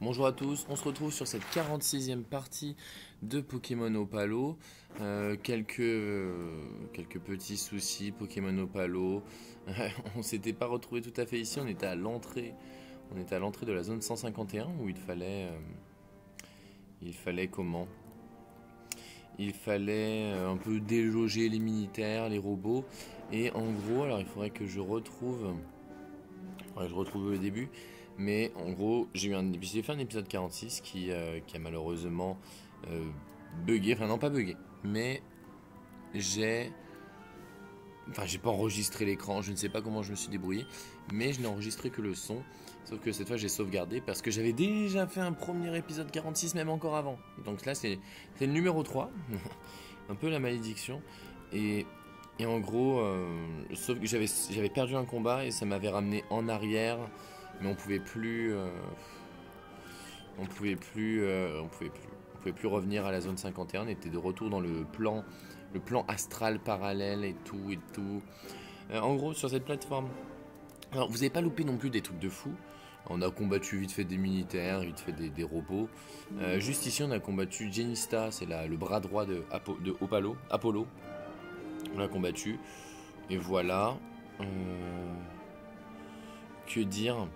Bonjour à tous, on se retrouve sur cette 46e partie de Pokémon Opalo. Euh, quelques, euh, quelques petits soucis, Pokémon Opalo. on s'était pas retrouvé tout à fait ici, on était à l'entrée. On était à l'entrée de la zone 151 où il fallait... Euh, il fallait comment? Il fallait un peu déloger les militaires, les robots. Et en gros, alors il faudrait que je retrouve... je retrouve le début. Mais en gros, j'ai eu un, j'ai fait un épisode 46 qui, euh, qui a malheureusement euh, bugué. Enfin, non, pas bugué. Mais j'ai. Enfin, j'ai pas enregistré l'écran. Je ne sais pas comment je me suis débrouillé. Mais je n'ai enregistré que le son. Sauf que cette fois, j'ai sauvegardé parce que j'avais déjà fait un premier épisode 46, même encore avant. Donc là, c'est le numéro 3. un peu la malédiction. Et, et en gros, euh, sauf que j'avais perdu un combat et ça m'avait ramené en arrière mais on pouvait plus euh, on pouvait plus euh, on pouvait plus on pouvait plus revenir à la zone 51 on était de retour dans le plan le plan astral parallèle et tout et tout euh, en gros sur cette plateforme alors vous n'avez pas loupé non plus des trucs de fou on a combattu vite fait des militaires, vite fait des, robots. juste ici, on a combattu Genista, c'est le bras droit de, de Opalo, Apollo. On l'a combattu. Et voilà. que dire?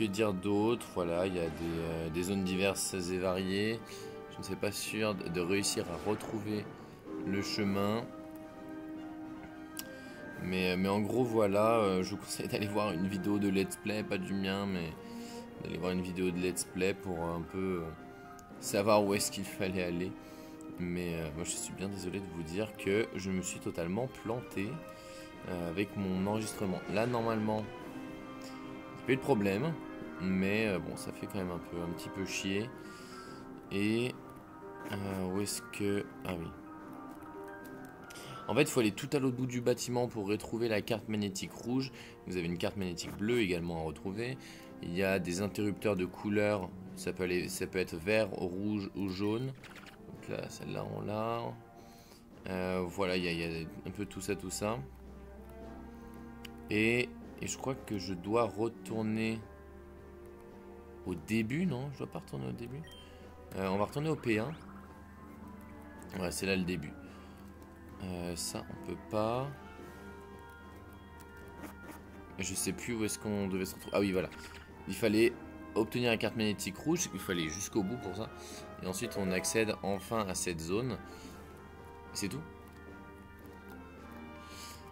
Que dire d'autre Voilà, il y a euh, des, zones diverses et variées. Je ne suis pas sûr de réussir à retrouver le chemin. Mais, mais en gros, voilà, euh, je vous conseille d'aller voir une vidéo de let's play, pas du mien, mais d'aller voir une vidéo de let's play pour un peu euh, savoir où est-ce qu'il fallait aller. Mais moi, je suis bien désolé de vous dire que je me suis totalement planté avec mon enregistrement. Là, normalement, pas eu de problème. Mais euh, bon, ça fait quand même un, peu, un petit peu chier. Et euh, où est-ce que... Ah oui. En fait, il faut aller tout à l'autre bout du bâtiment pour retrouver la carte magnétique rouge. Vous avez une carte magnétique bleue également à retrouver. Il y a des interrupteurs de couleur. Ça peut, aller, ça peut être vert, rouge ou jaune. Donc là, celle-là, on l'a. Euh, voilà, il y, y, a un peu tout ça, tout ça. Et et je crois que je dois retourner au début, non Je dois pas retourner au début. Euh, on va retourner au P1. Ouais, c'est là le début. Euh, ça, on peut pas. Je sais plus où est-ce qu'on devait se retrouver. Ah oui, voilà. Il fallait obtenir la carte magnétique rouge. Il fallait jusqu'au bout pour ça. Et ensuite, on accède enfin à cette zone. C'est tout.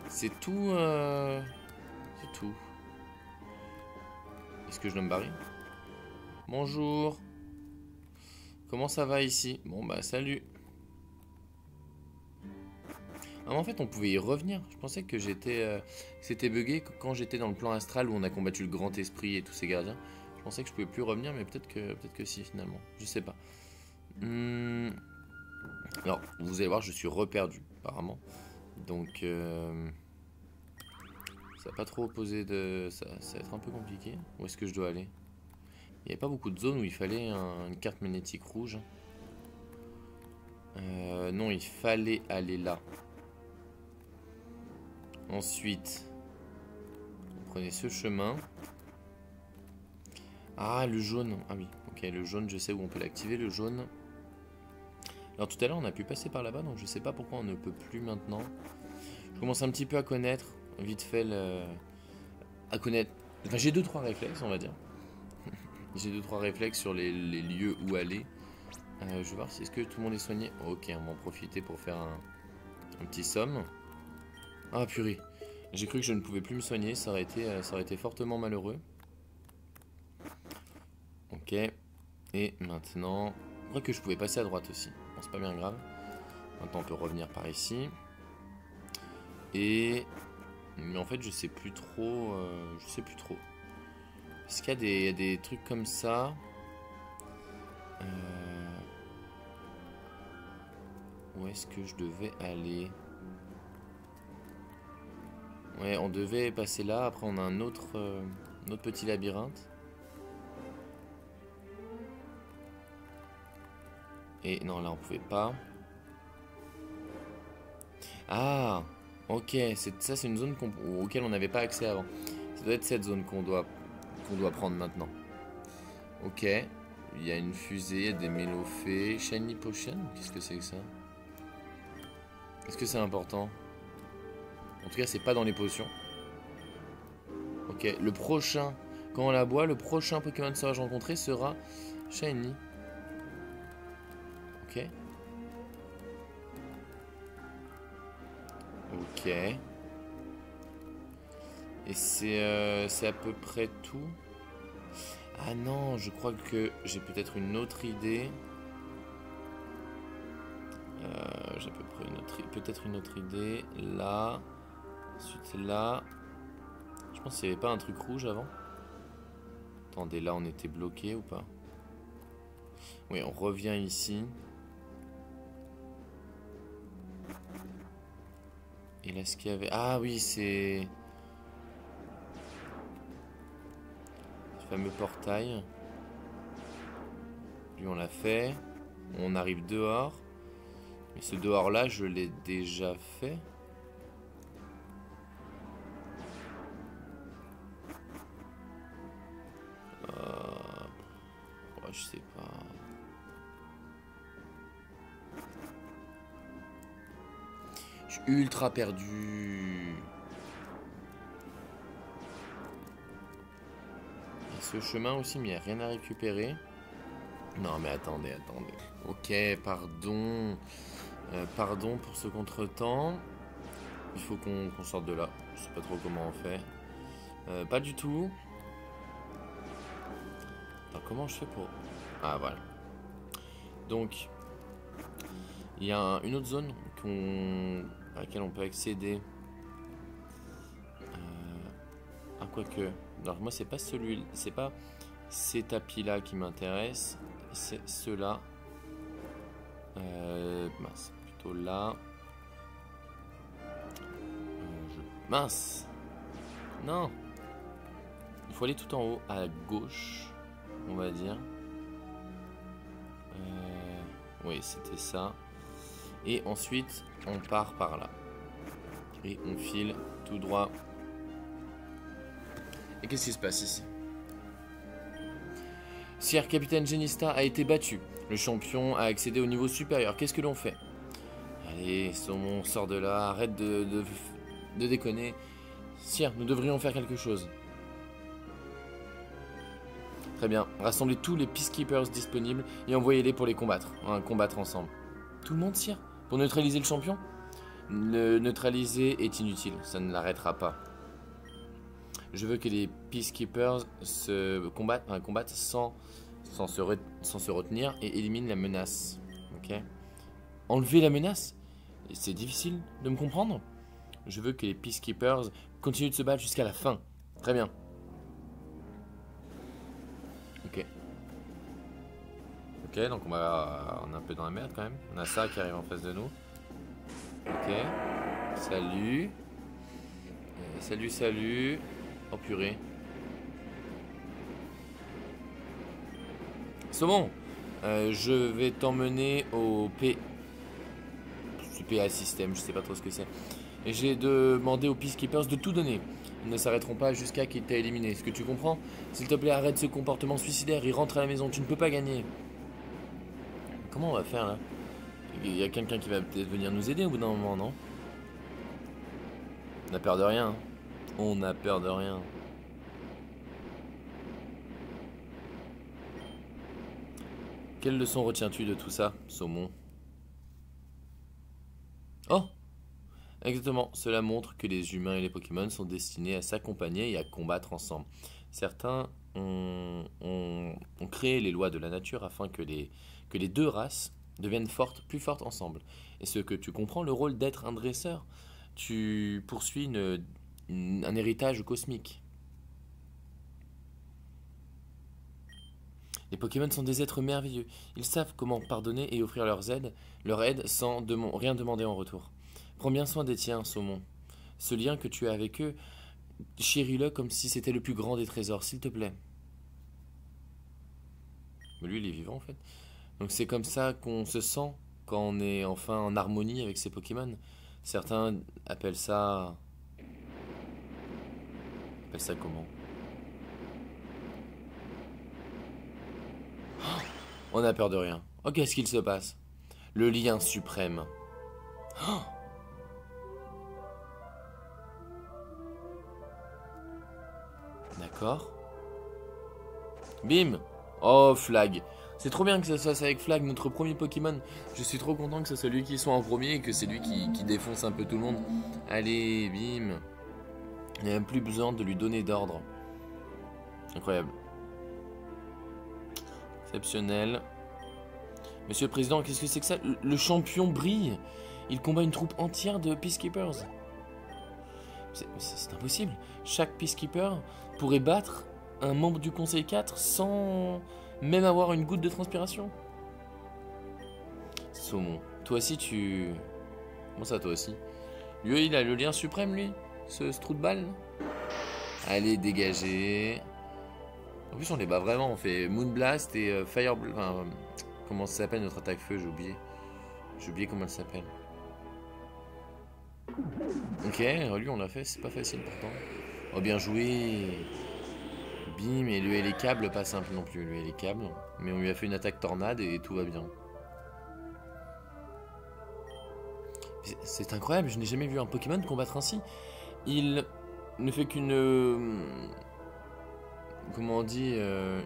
C'est tout. Euh... C'est tout. Est-ce que je dois me barrer? Bonjour. Comment ça va ici? Bon bah salut. Ah, en fait, on pouvait y revenir. Je pensais que j'étais, euh, c'était bugué quand j'étais dans le plan astral où on a combattu le grand esprit et tous ses gardiens. Je pensais que je pouvais plus revenir, mais peut-être que, peut-être que si finalement. Je sais pas. Hmm. Alors, vous allez voir, je suis reperdu apparemment. Donc. Euh, ça va pas trop opposé de... Ça, ça, va être un peu compliqué. Où est-ce que je dois aller? Il n'y avait pas beaucoup de zones où il fallait une carte magnétique rouge. Euh, non, il fallait aller là. Ensuite, prenez ce chemin. Ah, le jaune. Ah oui, ok, le jaune, je sais où on peut l'activer, le jaune. Alors tout à l'heure, on a pu passer par là-bas, donc je sais pas pourquoi on ne peut plus maintenant. Je commence un petit peu à connaître vite fait le... à connaître. Enfin, j'ai deux trois réflexes, on va dire. J'ai deux trois réflexes sur les, lieux où aller. Euh, je vais voir si est-ce que tout le monde est soigné. Ok, on va en profiter pour faire un, petit somme. Ah purée, j'ai cru que je ne pouvais plus me soigner, ça aurait été, euh, ça aurait été fortement malheureux. Ok, et maintenant, je crois que je pouvais passer à droite aussi. Bon, c'est pas bien grave. Maintenant, on peut revenir par ici. Et mais en fait, je sais plus trop. Euh, je sais plus trop. Est-ce qu'il y, a des trucs comme ça euh, Où est-ce que je devais aller? Ouais, on devait passer là. Après, on a un autre, euh, un autre petit labyrinthe. Et non, là, on pouvait pas. Ah Ok, ça c'est une zone auquel on n'avait pas accès avant. Ça doit être cette zone qu'on doit, qu'on doit prendre maintenant. Ok. Il y a une fusée, des mélophées. Shiny Potion Qu'est-ce que c'est que ça? Est-ce que c'est important? En tout cas, c'est pas dans les potions. Ok. Le prochain, quand on la boit, le prochain Pokémon Sauvage rencontré sera Shiny. Ok. Ok. Et c'est euh, à peu près tout. Ah non, je crois que j'ai peut-être une autre idée. Euh, j'ai peut-être une autre idée. Là, ensuite là. Je pense qu'il n'y avait pas un truc rouge avant. Attendez, là on était bloqué ou pas? Oui, on revient ici. Et là, ce qu'il y avait... Ah oui, c'est... fameux portail. Lui, on l'a fait. On arrive dehors. Mais ce dehors-là, je l'ai déjà fait. Je sais pas. Je ultra perdu. Chemin aussi, mais il n'y a rien à récupérer. Non, mais attendez, attendez. Ok, pardon. Euh, pardon pour ce contretemps. Il faut qu'on sorte de là. Je sais pas trop comment on fait. Euh, pas du tout. comment je fais pour... Ah, voilà. Donc, il y a une autre zone à laquelle on peut accéder. Euh, ah, quoique... Alors moi c'est pas celui, c'est pas ces tapis là qui m'intéressent, c'est ceux-là. Euh, mince, plutôt là. Euh, mince. Non. Il faut aller tout en haut à gauche, on va dire. Euh, oui, c'était ça. Et ensuite, on part par là. Et on file tout droit et qu'est-ce qui se passe ici? Sire Capitaine Genista a été battu. Le champion a accédé au niveau supérieur. Qu'est-ce que l'on fait? Allez, Saumon, sort de là. Arrête de, de, déconner. Sire, nous devrions faire quelque chose. Très bien. Rassemblez tous les Peacekeepers disponibles et envoyez-les pour les combattre. Hein, combattre ensemble. Tout le monde, Sire? Pour neutraliser le champion? Le neutraliser est inutile. Ça ne l'arrêtera pas. Je veux que les Peacekeepers se combattent, combattent sans, sans, se sans se retenir et éliminent la menace. Ok? Enlever la menace C'est difficile de me comprendre Je veux que les Peacekeepers continuent de se battre jusqu'à la fin. Très bien. Ok. Ok, donc on, va, on est un peu dans la merde quand même. On a ça qui arrive en face de nous. Ok. Salut. Euh, salut, salut. Oh purée. Saumon, euh, je vais t'emmener au P... PA System, je sais pas trop ce que c'est. Et j'ai demandé aux Peacekeepers de tout donner. Ils ne s'arrêteront pas jusqu'à qu'il t'ait éliminé. Est-ce que tu comprends S'il te plaît, arrête ce comportement suicidaire. Il rentre à la maison. Tu ne peux pas gagner. Comment on va faire là? Il y a quelqu'un qui va peut-être venir nous aider au bout d'un moment, non? On a peur de rien. Hein. On n'a peur de rien. Quelle leçon retiens-tu de tout ça, Saumon? Oh Exactement, cela montre que les humains et les Pokémon sont destinés à s'accompagner et à combattre ensemble. Certains ont, créé les lois de la nature afin que les, que les deux races deviennent fortes, plus fortes ensemble. Et ce que tu comprends, le rôle d'être un dresseur, tu poursuis une, un héritage cosmique. Les Pokémon sont des êtres merveilleux. Ils savent comment pardonner et offrir leur aide, leur aide sans rien demander en retour. Prends bien soin des tiens, Saumon. Ce lien que tu as avec eux, chéris-le comme si c'était le plus grand des trésors, s'il te plaît. Mais lui, il est vivant en fait. Donc c'est comme ça qu'on se sent quand on est enfin en harmonie avec ses Pokémon. Certains appellent ça Fais ça comment oh, On a peur de rien. Oh, qu'est-ce qu'il se passe Le lien suprême. Oh D'accord. Bim Oh, Flag C'est trop bien que ça se fasse avec Flag, notre premier Pokémon. Je suis trop content que ce soit lui qui soit en premier et que c'est lui qui défonce un peu tout le monde. Allez, bim il n'y a même plus besoin de lui donner d'ordre. Incroyable. Exceptionnel. Monsieur le Président, qu'est-ce que c'est que ça? Le champion brille. Il combat une troupe entière de Peacekeepers. C'est impossible. Chaque Peacekeeper pourrait battre un membre du Conseil 4 sans même avoir une goutte de transpiration. Saumon, toi aussi tu... Comment ça toi aussi? Lui il a le lien suprême lui? Ce, ce trou de balle Allez dégagez. En plus on les bat vraiment, on fait Moonblast et euh, Fire... Enfin, comment ça s'appelle notre attaque feu, j'ai oublié. J'ai oublié comment elle s'appelle. Ok, lui on l'a fait, c'est pas facile pourtant. Oh bien joué Bim, et lui et les câbles, pas simple non plus, lui et les câbles. Mais on lui a fait une attaque tornade et tout va bien. C'est incroyable, je n'ai jamais vu un Pokémon combattre ainsi. Il ne fait qu'une... Euh, comment on dit euh,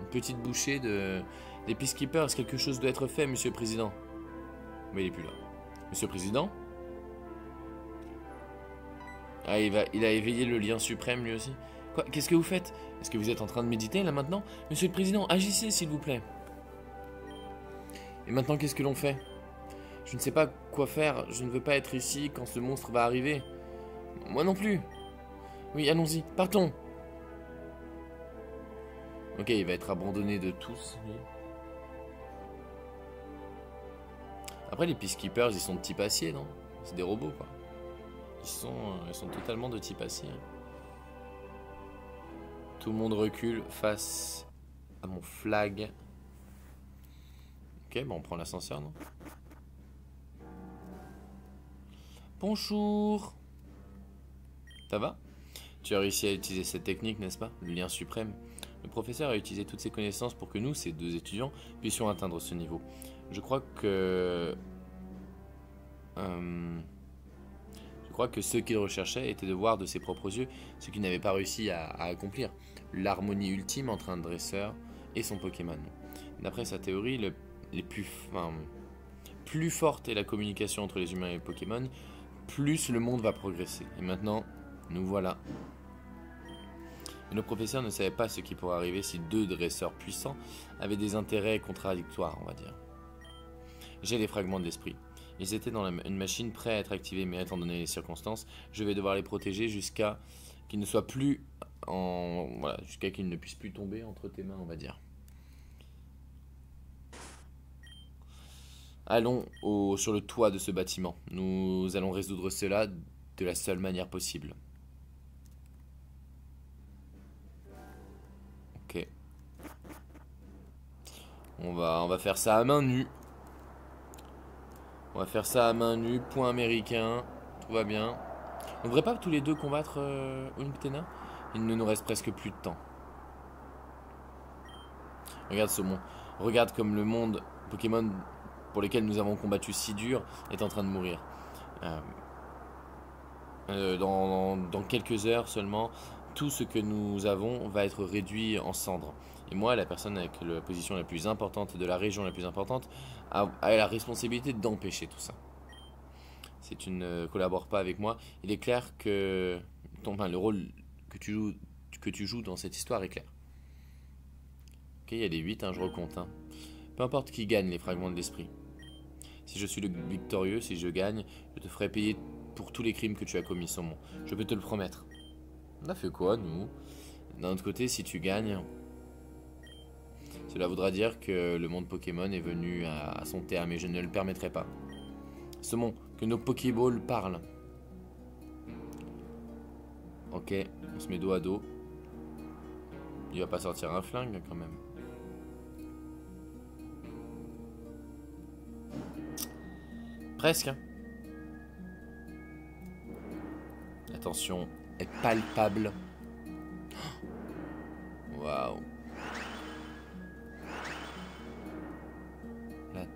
Une petite bouchée de... Des Peacekeepers. Quelque chose doit être fait, monsieur le président? Mais il est plus là. Monsieur le président? Ah, il, va... il a éveillé le lien suprême lui aussi. Quoi Qu'est-ce que vous faites? Est-ce que vous êtes en train de méditer là maintenant? Monsieur le Président, agissez s'il vous plaît. Et maintenant, qu'est-ce que l'on fait? Je ne sais pas quoi faire. Je ne veux pas être ici quand ce monstre va arriver. Moi non plus. Oui, allons-y. Partons. Ok, il va être abandonné de tous. Après, les Peacekeepers, ils sont de type acier, non? C'est des robots, quoi. Ils sont, euh, totalement de type acier. Tout le monde recule face à mon flag. Ok, bon, on prend l'ascenseur, non? Bonjour Ça va? Tu as réussi à utiliser cette technique, n'est-ce pas? Le lien suprême. Le professeur a utilisé toutes ses connaissances pour que nous, ces deux étudiants, puissions atteindre ce niveau. Je crois que... Euh, je crois que ce qu'il recherchait était de voir de ses propres yeux ce qu'il n'avait pas réussi à, accomplir, l'harmonie ultime entre un dresseur et son Pokémon. D'après sa théorie, le, les plus, plus forte est la communication entre les humains et les Pokémon, plus le monde va progresser. Et maintenant, nous voilà. le professeur ne savait pas ce qui pourrait arriver si deux dresseurs puissants avaient des intérêts contradictoires, on va dire. J'ai les fragments de l'esprit. Ils étaient dans une machine prêts à être activés, mais étant donné les circonstances, je vais devoir les protéger jusqu'à qu'ils ne soient plus en. Voilà, jusqu'à qu'ils ne puissent plus tomber entre tes mains, on va dire. Allons sur le toit de ce bâtiment. Nous allons résoudre cela de la seule manière possible. On va, faire ça à main nue. On va faire ça à main nue, point américain. Tout va bien. On devrait pas tous les deux combattre euh, Il ne nous reste presque plus de temps. Regarde ce monde. Regarde comme le monde Pokémon pour lequel nous avons combattu si dur est en train de mourir. Euh, euh, dans, quelques heures seulement, tout ce que nous avons va être réduit en cendres. Moi, la personne avec la position la plus importante de la région la plus importante, a, la responsabilité d'empêcher tout ça. Si tu ne collabores pas avec moi, il est clair que le rôle que tu, joues, dans cette histoire est clair. Ok, il y a des 8, hein, je recompte. Hein. Peu importe qui gagne les fragments de l'esprit. Si je suis le victorieux, si je gagne, je te ferai payer pour tous les crimes que tu as commis sans moi. Je peux te le promettre. On a fait quoi, nous? D'un autre côté, si tu gagnes, cela voudra dire que le monde Pokémon est venu à, son terme et je ne le permettrai pas. monde que nos Pokéballs parlent. Ok, on se met dos à dos. Il va pas sortir un flingue quand même. Presque. Hein. Attention, est palpable.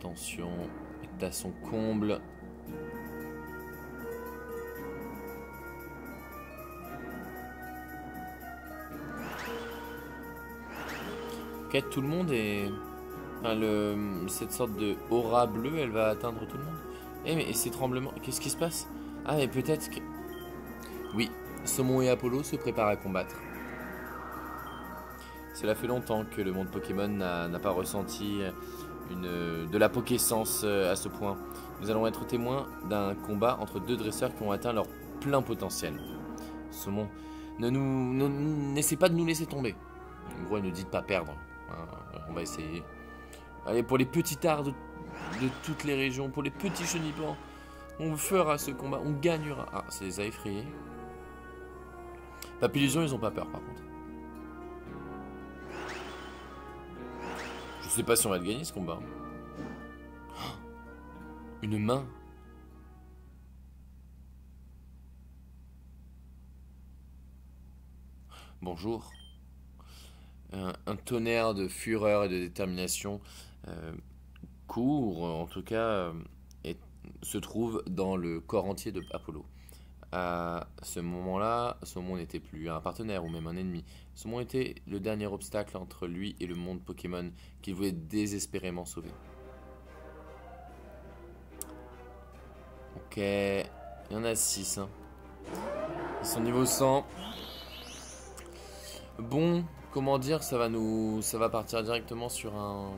Tension est à son comble. Ok, tout le monde est... le... Cette sorte de aura bleue, elle va atteindre tout le monde. Eh mais ces tremblements, qu'est-ce qui se passe? Ah mais peut-être que... Oui, Saumon et Apollo se préparent à combattre. Cela fait longtemps que le monde Pokémon n'a pas ressenti de la Pokéessence euh, à ce point. Nous allons être témoins d'un combat entre deux dresseurs qui ont atteint leur plein potentiel. Saumon, ne nous, pas de nous laisser tomber. En gros, il nous de pas perdre. Hein, on va essayer. Allez, pour les petits arts de, toutes les régions, pour les petits chenipans, on fera ce combat, on gagnera. Ah, ça les a effrayés. Papillusion, ils ont pas peur par contre. Sais pas si on va le gagner ce combat. Une main. Bonjour. Un, tonnerre de fureur et de détermination euh, court, en tout cas, et euh, se trouve dans le corps entier de Apollo. À ce moment-là, Saumon n'était plus un partenaire ou même un ennemi. Saumon était le dernier obstacle entre lui et le monde Pokémon qu'il voulait désespérément sauver. Ok, il y en a 6. Hein. Ils sont niveau 100. Bon, comment dire, ça va nous, ça va partir directement sur un,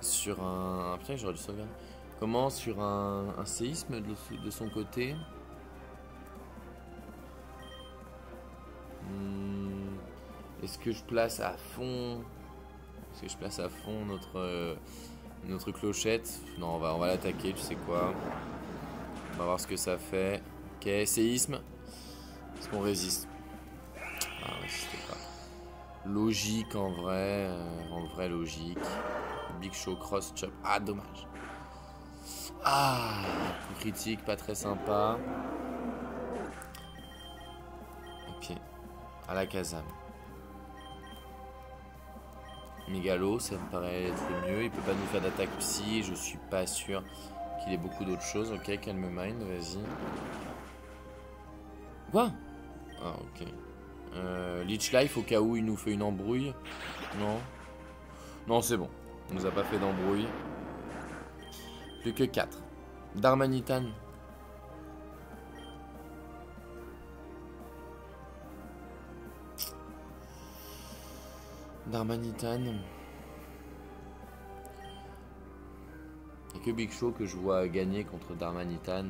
sur un. Après, j'aurais dû sauvegarder. Comment sur un, séisme de, son côté hmm, Est-ce que je place à fond Est-ce que je place à fond notre, euh, notre clochette? Non, on va, on va l'attaquer, tu sais quoi? On va voir ce que ça fait. Ok, séisme. Est-ce qu'on résiste? Ah, résiste pas. Logique en vrai. Euh, en vrai, logique. Big Show Cross Chop. Ah, dommage. Ah, critique, pas très sympa. Ok, à la Kazam. Mégalo, ça me paraît être mieux. Il peut pas nous faire d'attaque psy, je suis pas sûr qu'il ait beaucoup d'autres choses. Ok, calme mind, vas-y. Quoi? Ah, ok. Euh, Leech Life au cas où il nous fait une embrouille? Non? Non, c'est bon. Il nous a pas fait d'embrouille. Plus que 4. Darmanitan. Darmanitan. Et que Big Show que je vois gagner contre Darmanitan.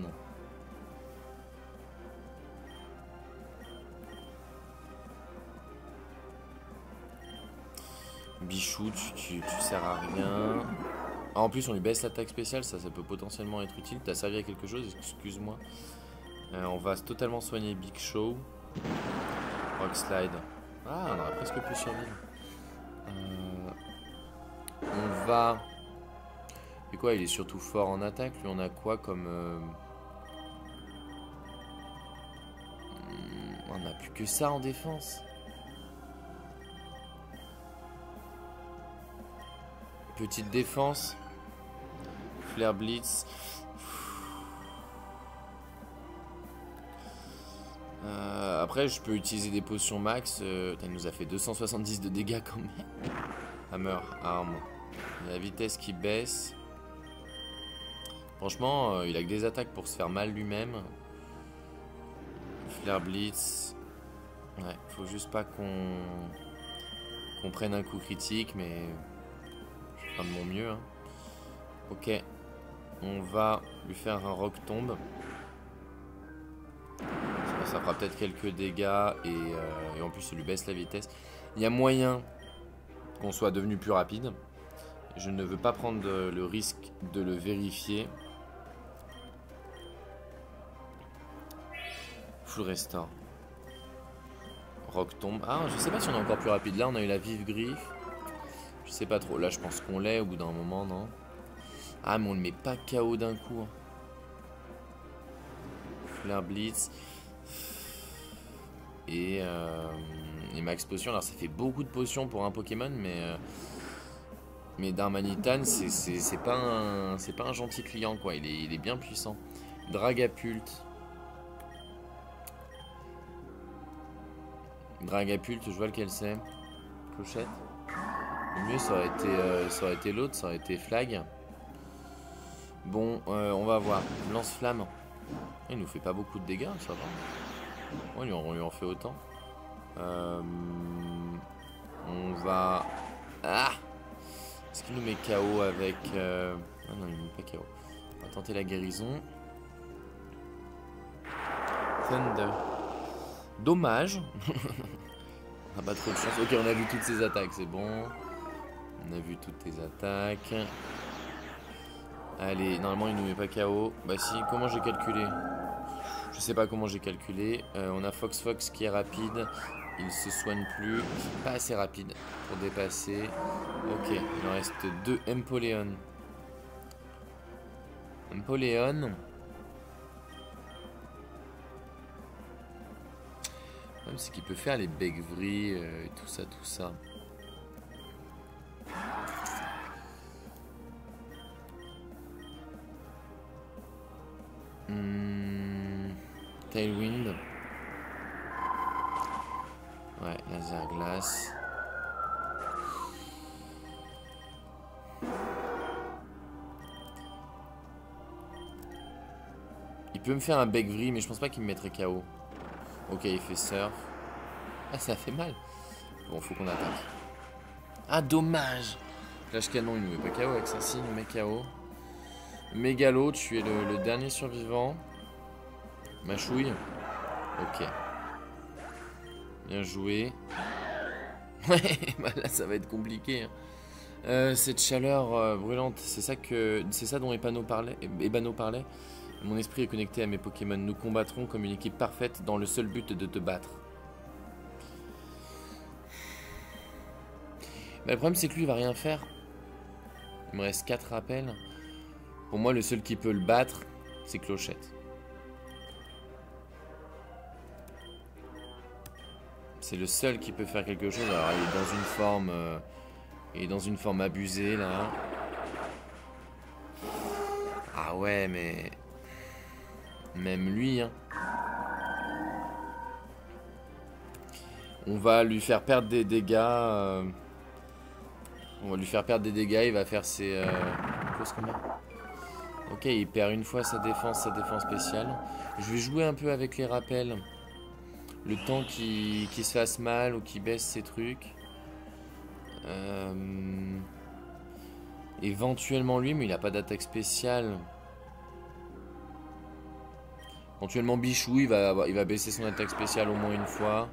Bichou, tu, tu, tu sers à rien. Ah, en plus, on lui baisse l'attaque spéciale, ça, ça peut potentiellement être utile. T'as servi à quelque chose, excuse-moi. Euh, on va totalement soigner Big Show. Rock Slide. Ah, on aurait presque pu survivre. Euh, on va... Et quoi, il est surtout fort en attaque. Lui, on a quoi comme... Euh, on a plus que ça en défense. Petite défense. Blitz. Euh, après, je peux utiliser des potions max. Euh, elle nous a fait 270 de dégâts quand même. Hammer, arme. La vitesse qui baisse. Franchement, euh, il a que des attaques pour se faire mal lui-même. Flare Blitz. Ouais, faut juste pas qu'on prenne un coup critique, mais je vais de mon mieux. Hein. Ok, on va lui faire un rock tombe. Ça fera peut-être quelques dégâts euh, et, en plus ça lui baisse la vitesse. Il y a moyen qu'on soit devenu plus rapide. Je ne veux pas prendre le risque de le vérifier. Full restore. Rock tombe. Ah, je sais pas si on est encore plus rapide. Là, on a eu la vive griffe. Je sais pas trop. Là, je pense qu'on l'est au bout d'un moment, non? Ah, mais on le met pas KO d'un coup. Hein. Flare Blitz. Et, euh, et, Max Potion. Alors, ça fait beaucoup de potions pour un Pokémon, mais. Euh, Mais Darmanitan, c'est pas, un, pas un gentil client, quoi. Il est, il est bien puissant. Dragapult. Dragapult, je vois lequel c'est. Clochette. Le mieux, ça aurait été, euh, ça aurait été l'autre, ça aurait été Flag. Bon, euh, on va voir. Lance-flamme. Il nous fait pas beaucoup de dégâts, ça va. On lui en fait autant. Euh, on va... Ah Est-ce qu'il nous met KO avec... Ah non, il nous met pas KO. On va tenter la guérison. Thunder. Dommage. n'a pas trop de chance. Ok, on a vu toutes ses attaques, c'est bon. On a vu toutes tes attaques. Allez, normalement il nous met pas KO. Bah si, comment j'ai calculé Je sais pas comment j'ai calculé. Euh, on a Fox Fox qui est rapide. Il se soigne plus. Pas assez rapide pour dépasser. Ok, il en reste deux. Empoleon. Empoleon. c'est qu'il peut faire les Begvry euh, et tout ça, tout ça. Hmm, Tailwind. Ouais, laser glace. Il peut me faire un Begvry, mais je pense pas qu'il me mettrait KO. Ok, il fait surf. Ah, ça fait mal. Bon, faut qu'on attaque. Ah, dommage Flash canon, il nous met pas KO avec ça. Si, il nous met KO. Mégalo, tu es le, dernier survivant. Machouille. Ok. Bien joué. Ouais, bah là ça va être compliqué. Hein. Euh, cette chaleur euh, brûlante, c'est ça ça dont Ebano parlait. Ebano parlait. Mon esprit est connecté à mes Pokémon. Nous combattrons comme une équipe parfaite dans le seul but de te battre. Bah, le problème, c'est que lui, il va rien faire. Il me reste 4 rappels. Pour moi, le seul qui peut le battre, c'est Clochette. C'est le seul qui peut faire quelque chose. Alors, il est dans une forme... Euh, il est dans une forme abusée, là. Ah ouais, mais... Même lui, hein. On va lui faire perdre des dégâts. Euh, on va lui faire perdre des dégâts. Il va faire ses... Euh... Ok, il perd une fois sa défense, sa défense spéciale. Je vais jouer un peu avec les rappels. Le temps qu'il se fasse mal ou qu'il baisse ses trucs. Euh, éventuellement lui, mais il n'a pas d'attaque spéciale. Éventuellement Bichou, il va, il va baisser son attaque spéciale au moins une fois.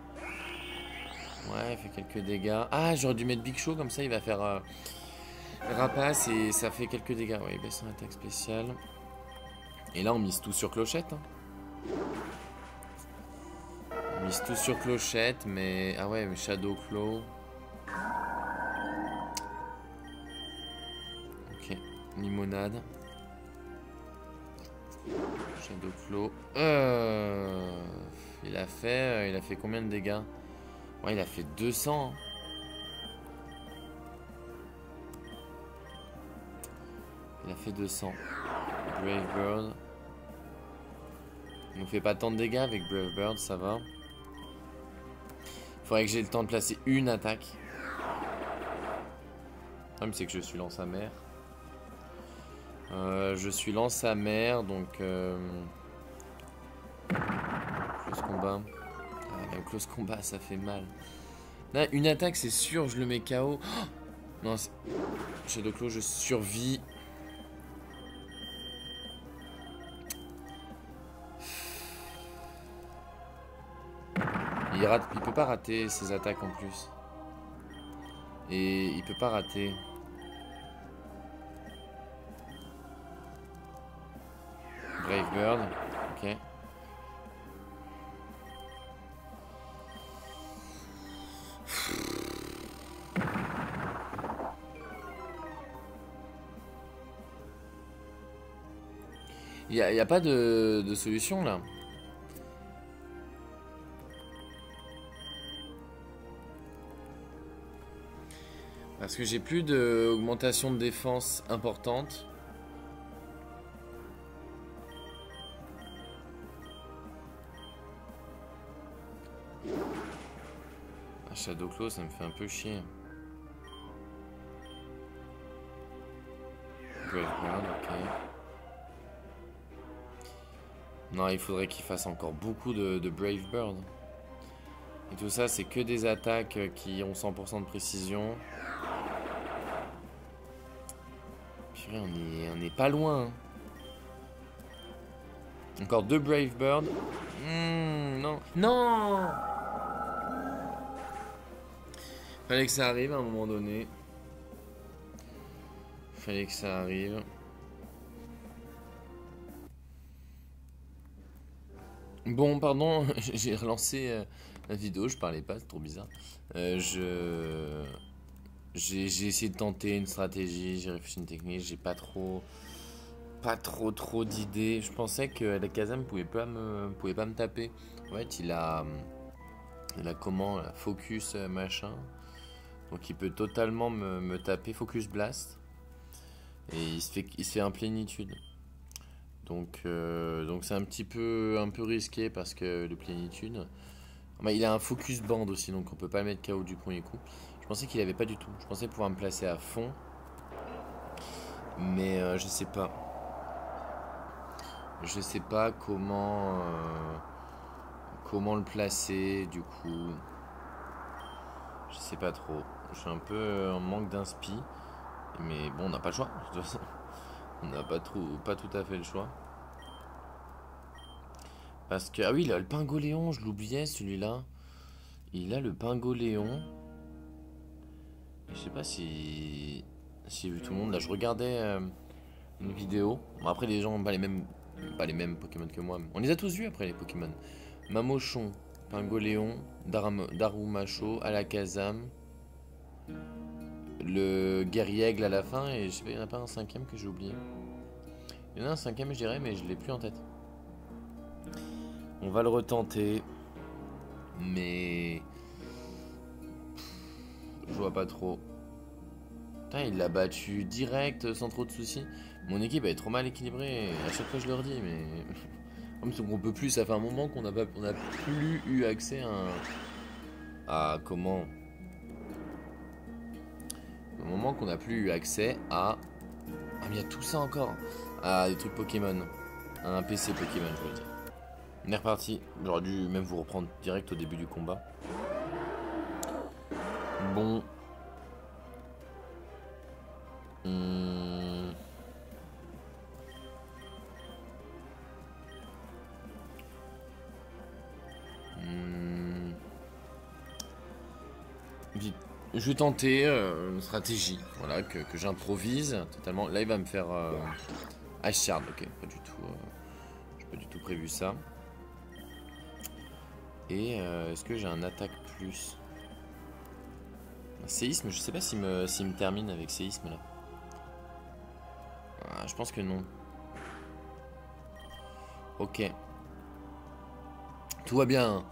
Ouais, il fait quelques dégâts. Ah, j'aurais dû mettre Big Show, comme ça il va faire euh, rapace et ça fait quelques dégâts. Il baisse son attaque spéciale. Et là, on mise tout sur clochette. Hein. On mise tout sur clochette, mais... Ah ouais, mais Shadow Claw... Ok, limonade. Shadowflow. Euh, il a fait, euh, il a fait combien de dégâts? Ouais, il a fait 200. Hein. Il a fait 200. Brave Bird. Il nous fait pas tant de dégâts avec Brave Bird, ça va. Faudrait que j'ai le temps de placer une attaque. Le problème c'est que je suis lance à mer. Euh, je suis lance à mer, donc... Euh... Close combat. Ah, close combat, ça fait mal. Là, une attaque, c'est sûr, je le mets KO. Oh non, Shadow Claw, je survis. Il, rate, peut pas rater ses attaques en plus. Et il peut pas rater. Brave Bird, ok. Il n'y a, pas de solution là. Parce que j'ai plus d'augmentation de défense importante. Ah, Shadow Claw, ça me fait un peu chier. Non, il faudrait qu'il fasse encore beaucoup de, de Brave Bird. Et tout ça, c'est que des attaques qui ont 100% de précision. On est, pas loin. Hein. Encore deux Brave Bird. Hmm, non. Non Fallait que ça arrive à un moment donné. Fallait que ça arrive. Bon, pardon, j'ai relancé euh, la vidéo, je parlais pas, c'est trop bizarre. Euh, je j'ai essayé de tenter une stratégie, j'ai réfléchi une technique, j'ai pas trop pas trop trop d'idées. Je pensais que la Kazam pouvait pas me pouvait pas me taper. En fait, il a il a comment focus euh, machin. Donc il peut totalement me, me, taper focus blast et il se fait il se fait en plénitude. Donc euh, donc c'est un petit peu un peu risqué parce que le plénitude il a un focus band aussi, donc on peut pas le mettre KO du premier coup. Je pensais qu'il avait pas du tout. Je pensais pouvoir me placer à fond. Mais euh, je sais pas. Je sais pas comment euh, comment le placer du coup. Je sais pas trop. Je suis un peu en manque d'inspi. Mais bon, on n'a pas le choix. De toute façon, on n'a pas, pas tout à fait le choix. Parce que... Ah oui, il a le pingoléon, je l'oubliais celui-là. Il a le pingoléon. Je sais pas si... Si vu tout le monde. Là, je regardais euh, une vidéo. Bon, après, les gens pas les mêmes... Pas les mêmes Pokémon que moi. On les a tous vus après, les Pokémon. Mamochon, Pingoléon, Darumacho, Alakazam, le Guerriègle à la fin, et je sais pas, il n'y en a pas un cinquième que j'ai oublié. Il y en a un cinquième, je dirais, mais je l'ai plus en tête. On va le retenter. Mais... Je vois pas trop. Putain, il l'a battu direct, sans trop de soucis. Mon équipe est trop mal équilibrée. À chaque fois, je leur dis, mais... Comme on peut plus, ça fait un moment qu'on n'a pas, plus eu accès à... À comment? Un moment qu'on n'a plus eu accès à... Ah mais il y a tout ça encore. À des trucs Pokémon. un PC Pokémon, je veux dire. On est reparti. J'aurais dû même vous reprendre direct au début du combat. Bon. Hmm. Hmm. Je vais tenter euh, une stratégie voilà, que, j'improvise totalement. Là, il va me faire euh. Ok, pas du tout. Euh, j'ai pas du tout prévu ça. Et euh, est-ce que j'ai un attaque plus? Séisme, je sais pas s'il me, me termine avec séisme là. Ah, je pense que non. Ok. Tout va bien.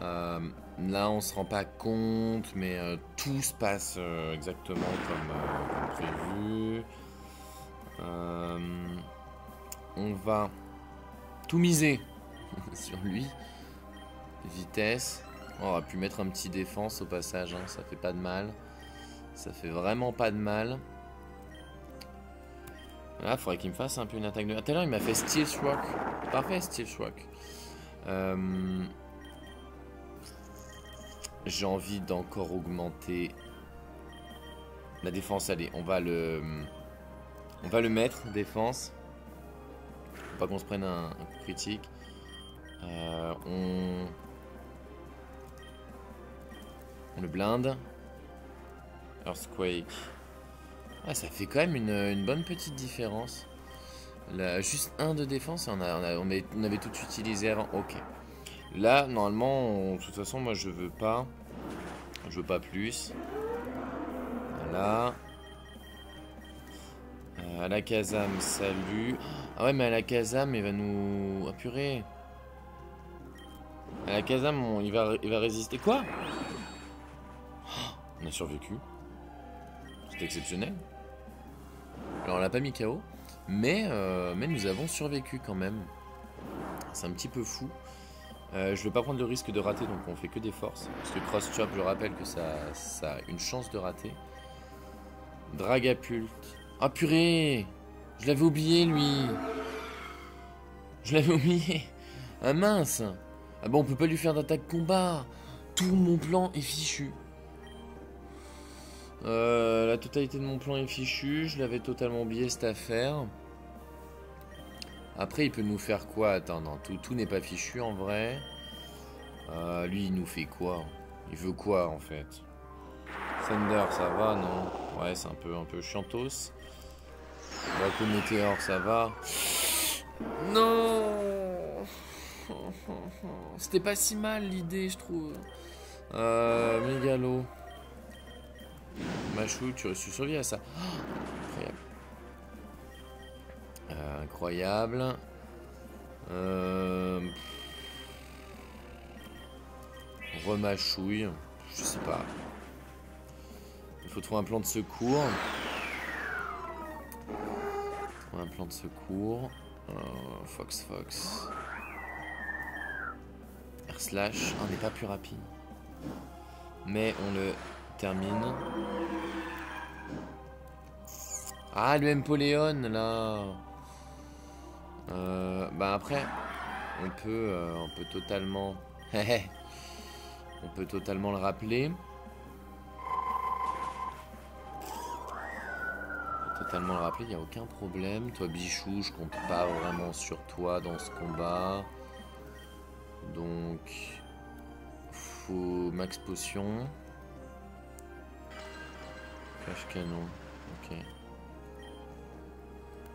Euh, là, on se rend pas compte, mais euh, tout se passe exactement comme, prévu. on va tout miser sur lui. Vitesse. On aurait pu mettre un petit défense au passage, hein. ça fait pas de mal. Ça fait vraiment pas de mal. Là, faudrait qu'il me fasse un peu une attaque de... Ah, tout il m'a fait Steel Shock. Parfait, Steel Shock. Euh, j'ai envie d'encore augmenter la défense. Allez, on va le... On va le mettre, défense. Faut pas qu'on se prenne un, coup critique. Euh, on... Le blinde. Earthquake. Ah, ça fait quand même une, bonne petite différence. Là, juste un de défense et on, a, on, avait tout utilisé avant. Ok. Là, normalement, de toute façon, moi je veux pas. Je veux pas plus. Voilà. Euh, Alakazam, salut. Ah ouais, mais Alakazam, il va nous... apurer. Alakazam, il, va, il va résister. Quoi? On a survécu. C'est exceptionnel. Alors on l'a pas mis KO, mais, euh, mais nous avons survécu quand même. C'est un petit peu fou. Euh, je ne veux pas prendre le risque de rater, donc on fait que des forces. Parce que Cross Chop, je rappelle que ça, ça a une chance de rater. Dragapult. Ah purée Je l'avais oublié, lui Je l'avais oublié Ah mince Ah bon, on peut pas lui faire d'attaque combat Tout mon plan est fichu. Euh, la totalité de mon plan est fichu. Je l'avais totalement oublié cette affaire. Après, il peut nous faire quoi? Attends, tout, tout n'est pas fichu en vrai. Euh, lui, il nous fait quoi? Il veut quoi en fait? Thunder, ça va, non? Ouais, c'est un peu, un peu chiantos. Draco Météor, ça va? Non C'était pas si mal l'idée, je trouve. Euh, Mégalo. Machou, tu, tu survis à ça. incroyable. Euh, incroyable. Euh... Remachouille. Je sais pas. Il faut trouver un plan de secours. Trouver un plan de secours. Euh, Fox Fox. R slash. on n'est pas plus rapide. Mais on le termine. Ah, le Empoléon, là. Euh, bah après, on peut, euh, on peut totalement... on peut totalement le rappeler. totalement le rappeler, il n'y a aucun problème. Toi, Bichou, je compte pas vraiment sur toi dans ce combat. Donc, faut max potion. Flash canon, ok.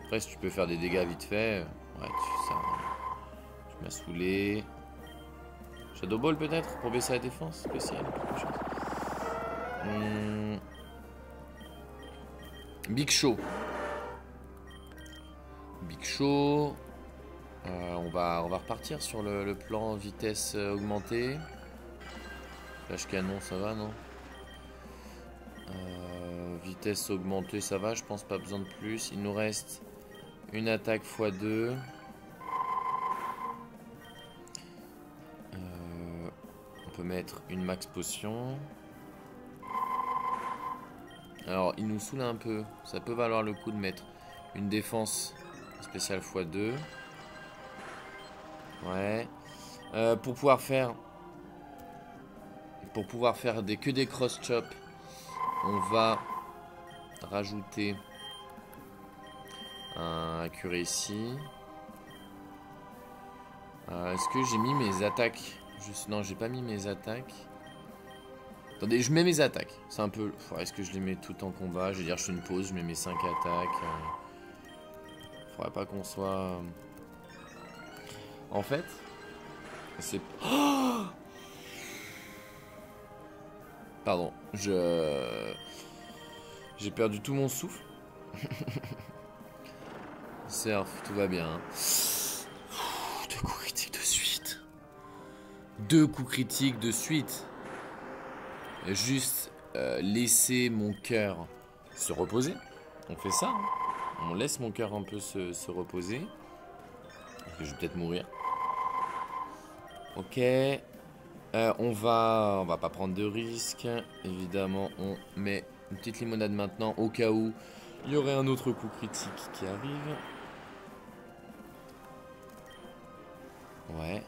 Après, si tu peux faire des dégâts vite fait, ouais, tu ça. Tu m'as saoulé. Shadow Ball peut-être pour baisser la défense spéciale. Hmm. Big Show. Big Show. Euh, on, va, on va repartir sur le, plan vitesse euh, augmentée. Flash canon, ça va, non? euh, Vitesse ça va, je pense pas besoin de plus. Il nous reste une attaque x2. on peut mettre une max potion. Alors, il nous saoule un peu. Ça peut valoir le coup de mettre une défense spéciale x2. Ouais. Euh, pour pouvoir faire... Pour pouvoir faire des, que des cross-chop, on va rajouter un accuracy. Euh, Est-ce que j'ai mis mes attaques? Juste, Non, j'ai pas mis mes attaques. Attendez, je mets mes attaques. C'est un peu... Est-ce que je les mets tout en combat? Je vais dire, je fais une pause, je mets mes 5 attaques. Euh... Faudrait pas qu'on soit... Euh, en fait, c'est... Pardon, je... J'ai perdu tout mon souffle. Surf, tout va bien. Deux coups critiques de suite. Deux coups critiques de suite juste euh, laisser mon cœur se reposer. On fait ça. Hein. On laisse mon cœur un peu se, reposer. je vais peut-être mourir. Ok. Euh, on va, on va pas prendre de risques. Évidemment, on met une petite limonade maintenant au cas où il y aurait un autre coup critique qui arrive. Ouais.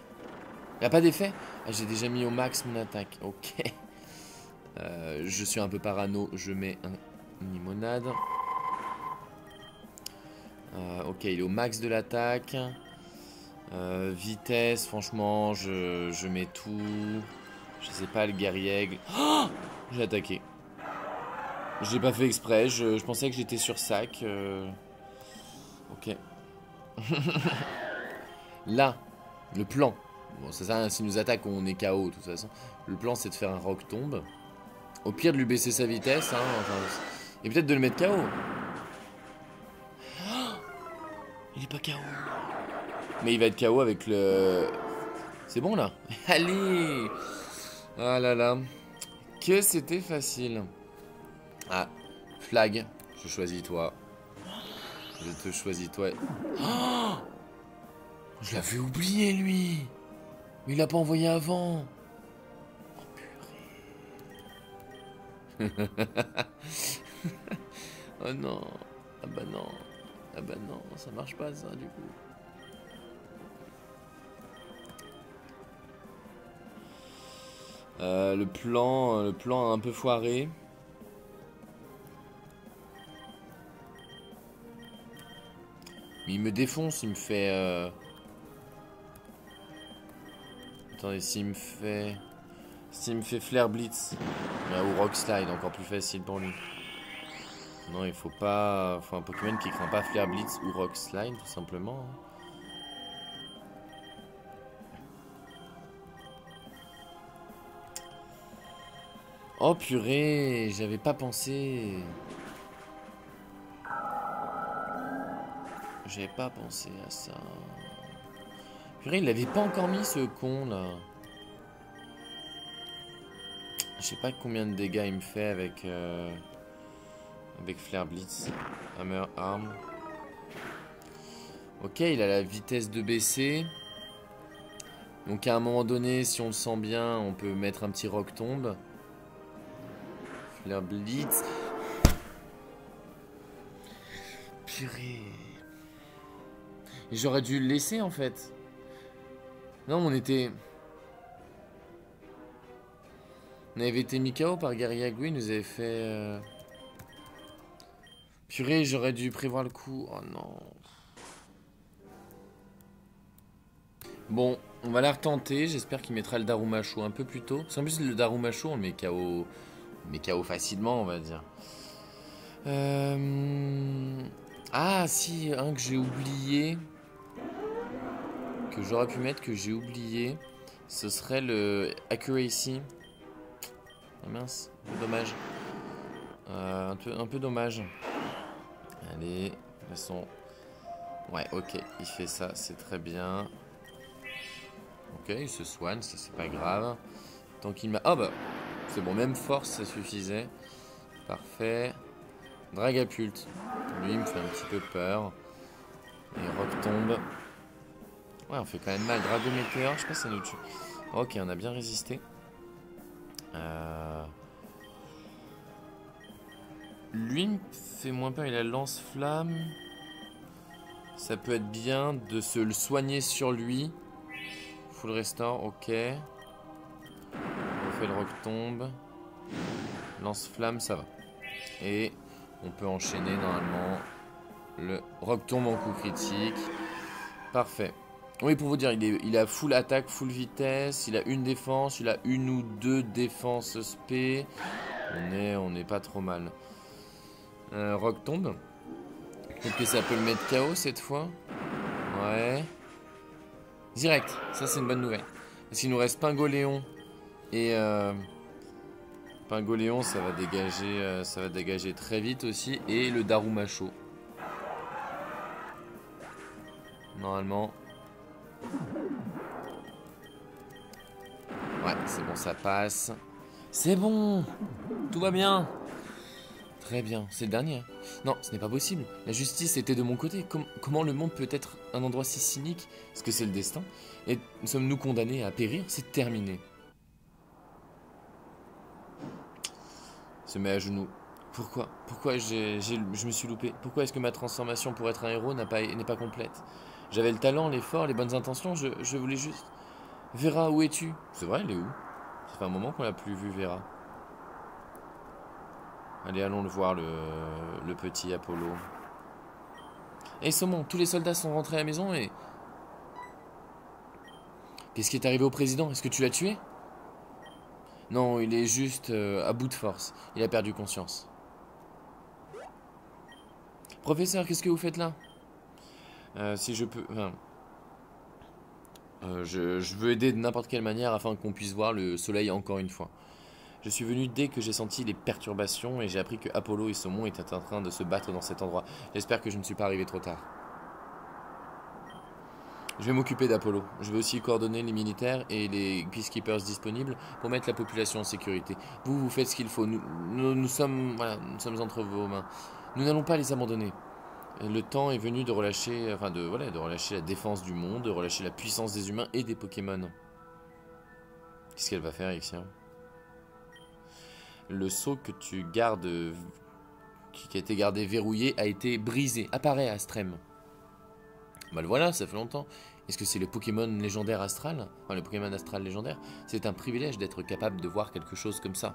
Il a pas d'effet? Ah, J'ai déjà mis au max mon attaque. Ok. Euh, je suis un peu parano, je mets un, une limonade. Euh, ok, il est au max de l'attaque. Euh, vitesse, franchement, je, mets tout. Je sais pas, le guerrier Oh J'ai attaqué. J'ai pas fait exprès, je, pensais que j'étais sur sac. Ok. Là, le plan. Bon, ça sert à rien, si nous attaque, on est KO de toute façon. Le plan, c'est de faire un rock tombe. Au pire, de lui baisser sa vitesse. Hein, et peut-être de le mettre KO. il est pas KO. Mais il va être KO avec le... C'est bon là Allez Ah là là. Que c'était facile. Ah, Flag, je choisis toi. Je te choisis toi. Oh je l'avais oublié lui. Mais il l'a pas envoyé avant. Oh oh non. Ah bah non. Ah bah non, ça marche pas ça du coup. Euh, le plan, le plan a un peu foiré. Mais il me défonce, il me fait... Euh... Attendez, s'il me fait... S'il me fait Flare Blitz, ou Rock Slide, encore plus facile pour lui. Non, il faut pas... Faut un Pokémon qui craint pas Flare Blitz ou Rock Slide, tout simplement. Hein. Oh purée, j'avais pas pensé. J'avais pas pensé à ça. Purée, il l'avait pas encore mis ce con là. Je sais pas combien de dégâts il me fait avec euh, avec Flare Blitz, Hammer Arm. Ok, il a la vitesse de baisser. Donc à un moment donné, si on le sent bien, on peut mettre un petit rock tombe. Flare Blitz. Purée. J'aurais dû le laisser en fait. Non, on était... On avait été Mikao par Gary nous avait fait... Euh, purée, j'aurais dû prévoir le coup. Oh non. Bon, on va la retenter. J'espère qu'il mettra le Darumacho un peu plus tôt. Parce plus, le Darumacho, on le KO, met KO facilement, on va dire. Euh... Ah, si, un que j'ai oublié que j'aurais pu mettre, que j'ai oublié, ce serait le accuracy. Ah mince, un peu dommage. Euh, un, peu, un peu dommage. Allez, de toute façon... Ouais, ok, il fait ça, c'est très bien. Ok, il se soigne, ça c'est pas grave. Tant qu'il m'a... Ah bah, c'est bon, même force, ça suffisait. Parfait. Dragapult. Lui, me fait un petit peu peur. Et Rock tombe. Ouais, on fait quand même mal. Dragométéor, je sais pas si ça nous tue. Ok, on a bien résisté. Euh... Lui me fait moins peur, il a lance-flamme. Ça peut être bien de se le soigner sur lui. Full restore, ok. On fait le rock tombe. Lance-flamme, ça va. Et on peut enchaîner normalement le rock tombe en coup critique. Parfait. Oui, pour vous dire, il, a full attaque, full vitesse, il a une défense, il a une ou deux défenses SP. On est, on est pas trop mal. Euh, Rock tombe. Peut-être que ça peut le mettre KO cette fois. Ouais. Direct, ça c'est une bonne nouvelle. Parce qu'il nous reste Pingoléon et euh, Pingoléon, ça va dégager, euh, ça va dégager très vite aussi et le Darumacho. Normalement, Ouais, c'est bon, ça passe. C'est bon Tout va bien Très bien, c'est le dernier. Non, ce n'est pas possible. La justice était de mon côté. comment le monde peut être un endroit si cynique? Parce que c'est le destin? Et sommes-nous condamnés à périr? C'est terminé. Se met à genoux. Pourquoi? Pourquoi je me suis loupé? Pourquoi est-ce que ma transformation pour être un héros n'est pas, pas complète? J'avais le talent, l'effort, les bonnes intentions, je, voulais juste... Vera, où es-tu? C'est vrai, elle est où? Ça fait un moment qu'on l'a plus vu, Vera. Allez, allons le voir, le, petit Apollo. Hé, Saumon, tous les soldats sont rentrés à la maison et... Qu'est-ce qui est arrivé au président? Est-ce que tu l'as tué? Non, il est juste euh, à bout de force. Il a perdu conscience. Professeur, qu'est-ce que vous faites là? Euh, si je peux... Euh, je, veux aider de n'importe quelle manière afin qu'on puisse voir le soleil encore une fois. Je suis venu dès que j'ai senti les perturbations et j'ai appris que Apollo et Saumon étaient en train de se battre dans cet endroit. J'espère que je ne suis pas arrivé trop tard. Je vais m'occuper d'Apollo. Je vais aussi coordonner les militaires et les peacekeepers disponibles pour mettre la population en sécurité. Vous, vous faites ce qu'il faut. Nous, sommes entre vos mains. Nous n'allons pas les abandonner. Le temps est venu de relâcher, enfin de, voilà, de relâcher la défense du monde, de relâcher la puissance des humains et des Pokémon. Qu'est-ce qu'elle va faire, Ixia Le saut que tu gardes, qui a été gardé verrouillé, a été brisé. Apparaît Astrem. Bah le voilà, ça fait longtemps. Est-ce que c'est le Pokémon légendaire astral? Enfin, le Pokémon astral légendaire? C'est un privilège d'être capable de voir quelque chose comme ça.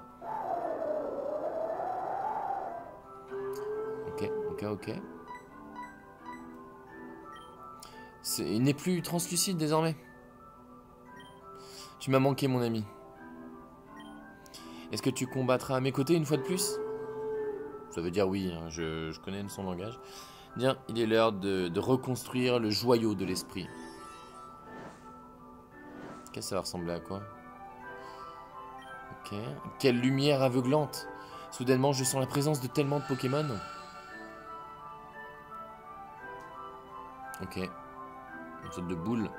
Ok, ok, ok. Il n'est plus translucide désormais. Tu m'as manqué, mon ami. Est-ce que tu combattras à mes côtés une fois de plus? Ça veut dire oui, hein, je, connais son langage. Bien, il est l'heure de, reconstruire le joyau de l'esprit. Qu'est-ce que ça va ressembler à quoi? Ok. Quelle lumière aveuglante Soudainement, je sens la présence de tellement de Pokémon. Ok. Sorte de boule.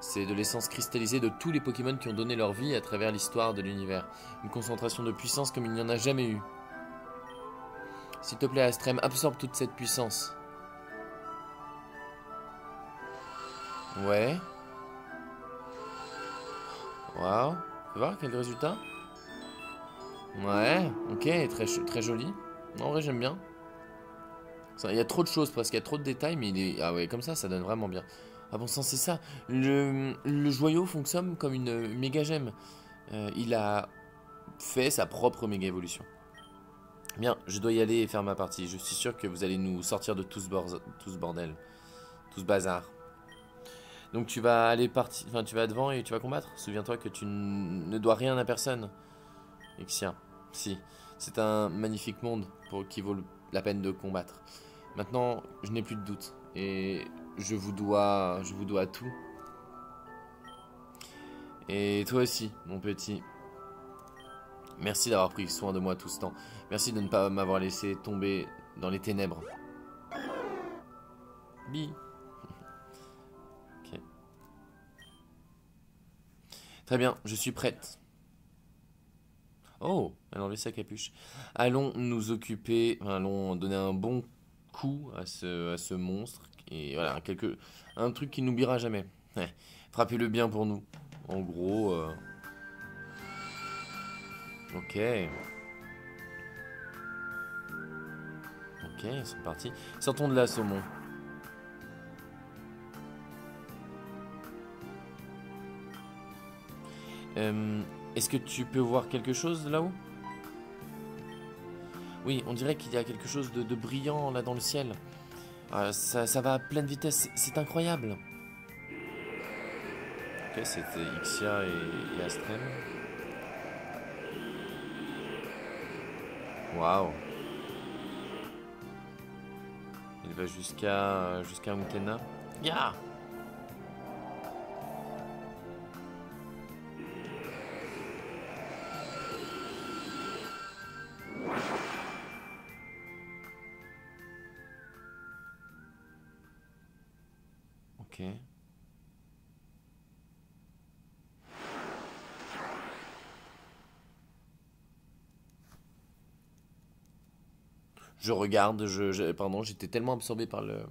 C'est de l'essence cristallisée de tous les Pokémon qui ont donné leur vie à travers l'histoire de l'univers. Une concentration de puissance comme il n'y en a jamais eu. S'il te plaît, Astrem, absorbe toute cette puissance. Ouais. Waouh. Fais voir quel résultat? Ouais, ok, très, très joli. En vrai, j'aime bien. Il y a trop de choses presque, il y a trop de détails, mais il est... Ah ouais, comme ça, ça donne vraiment bien. Ah bon sens, c'est ça. Le, joyau fonctionne comme une méga gemme. Euh, il a fait sa propre méga évolution. Bien, je dois y aller et faire ma partie. Je suis sûr que vous allez nous sortir de tout ce, bordel. Tout ce bazar. Donc tu vas aller partir, enfin tu vas devant et tu vas combattre. Souviens-toi que tu ne dois rien à personne. Ixia, si, c'est un magnifique monde pour qui vaut la peine de combattre. Maintenant, je n'ai plus de doute je vous dois, je vous dois tout. Et toi aussi, mon petit. Merci d'avoir pris soin de moi tout ce temps. Merci de ne pas m'avoir laissé tomber dans les ténèbres. Bi. Très bien, je suis prête. Oh, elle a sa capuche. Allons nous occuper, allons donner un bon coup à ce monstre. Et voilà, quelque, un truc qui n'oubliera jamais. Frappez-le bien pour nous. En gros... Euh, ok. Ok, c'est parti. Sortons de là, saumon. Euh, est-ce que tu peux voir quelque chose là-haut? Oui, on dirait qu'il y a quelque chose de, brillant là dans le ciel. Euh, ça, va à pleine vitesse, c'est incroyable. Ok, c'était Ixia et, et. Waouh. Il va jusqu'à jusqu'à Mutena. Ya je regarde, je, pardon, j'étais tellement absorbé par le,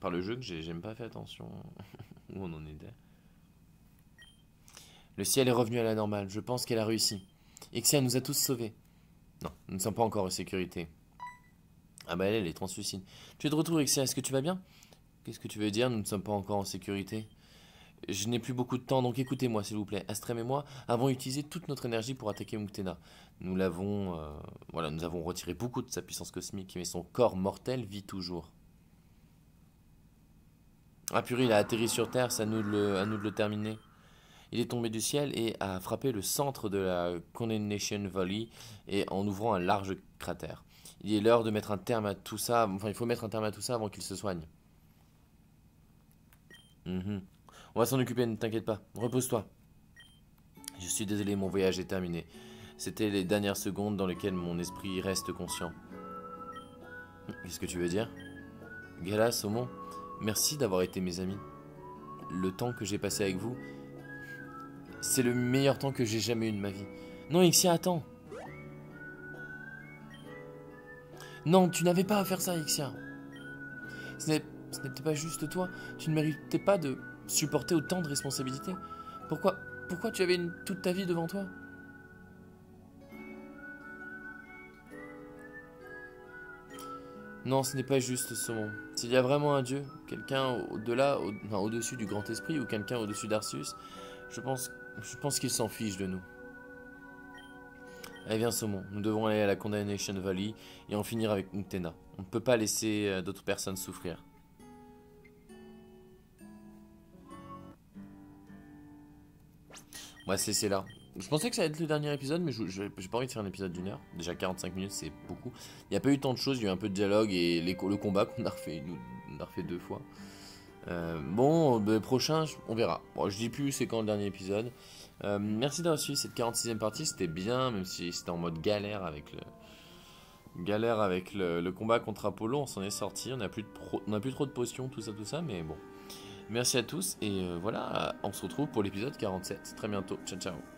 par le jeu que j'ai même pas fait attention où on en était. Le ciel est revenu à la normale, je pense qu'elle a réussi. Exia nous a tous sauvés. Non, nous ne sommes pas encore en sécurité. Ah bah elle, elle est translucide. Tu es de retour, Exia, est-ce que tu vas bien? Qu'est-ce que tu veux dire, nous ne sommes pas encore en sécurité je n'ai plus beaucoup de temps, donc écoutez-moi s'il vous plaît. Astrem et moi avons utilisé toute notre énergie pour attaquer Muktena. Nous l'avons, euh, voilà, nous avons retiré beaucoup de sa puissance cosmique, mais son corps mortel vit toujours. Ah purée, il a atterri sur Terre, c'est à nous de le, à nous de le terminer. Il est tombé du ciel et a frappé le centre de la Condemnation Valley et en ouvrant un large cratère. Il est l'heure de mettre un terme à tout ça. Enfin, il faut mettre un terme à tout ça avant qu'il se soigne. Mhm. On va s'en occuper, ne t'inquiète pas. Repose-toi. Je suis désolé, mon voyage est terminé. C'était les dernières secondes dans lesquelles mon esprit reste conscient. Qu'est-ce que tu veux dire? Gala, Saumon, merci d'avoir été mes amis. le temps que j'ai passé avec vous, c'est le meilleur temps que j'ai jamais eu de ma vie. Non, Ixia, attends. Non, tu n'avais pas à faire ça, Ixia. Ce n'était pas juste toi. Tu ne méritais pas de supporter autant de responsabilités. Pourquoi, pourquoi tu avais toute ta vie devant toi? Non, ce n'est pas juste, Saumon. S'il y a vraiment un dieu, quelqu'un au-delà, au-dessus du grand esprit, ou quelqu'un au-dessus pense, je pense qu'il s'en fiche de nous. Allez, viens, Saumon. Nous devons aller à la Condemnation Valley et en finir avec Mutena. On ne peut pas laisser euh, d'autres personnes souffrir. On va se laisser là. Je pensais que ça allait être le dernier épisode, mais j'ai pas envie de faire un épisode d'une heure. Déjà 45 minutes, c'est beaucoup. Il n'y a pas eu tant de choses, il y a eu un peu de dialogue et le combat qu'on a refait, a refait deux fois. Euh, bon, le prochain, on verra. Bon, je dis plus c'est quand le dernier épisode. Euh, merci d'avoir suivi cette 46e partie, c'était bien, même si c'était en mode galère avec le galère avec le, combat contre Apollo, on s'en est sorti, on n'a plus, plus trop de potions, tout ça, tout ça, mais bon. Merci à tous et euh, voilà, on se retrouve pour l'épisode 47 très bientôt. Ciao ciao.